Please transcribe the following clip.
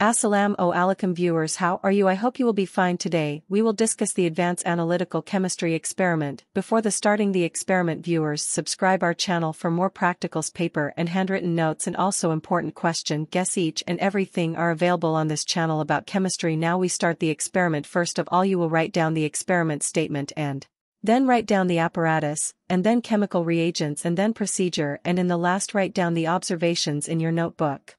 Assalamu alaikum viewers how are you? I hope you will be fine today. We will discuss the advanced analytical chemistry experiment. Before the starting the experiment viewers subscribe our channel for more practicals paper and handwritten notes and also important question guess each and everything are available on this channel about chemistry. Now we start the experiment. First of all you will write down the experiment statement and then write down the apparatus, and then chemical reagents and then procedure and in the last write down the observations in your notebook.